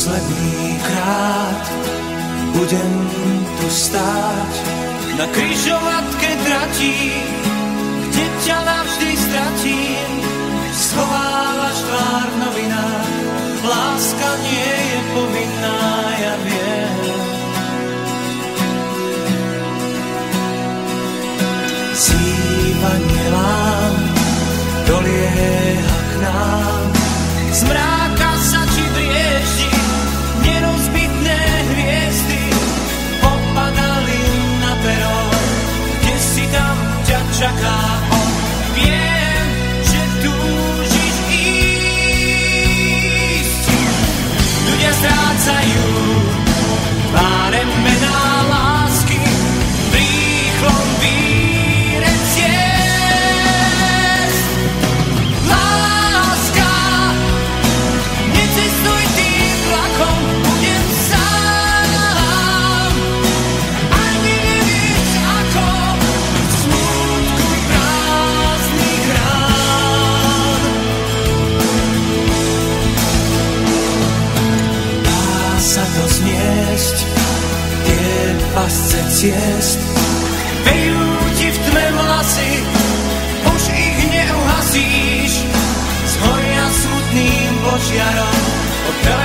posledný krát budem tu stáť na križovatke tratí, kde ťa navždy stratím. zniesť tie pasce ciest. Vejú ti v tme vlasy, už ich neuhasíš, zhoria smutným požiarom. Odkrát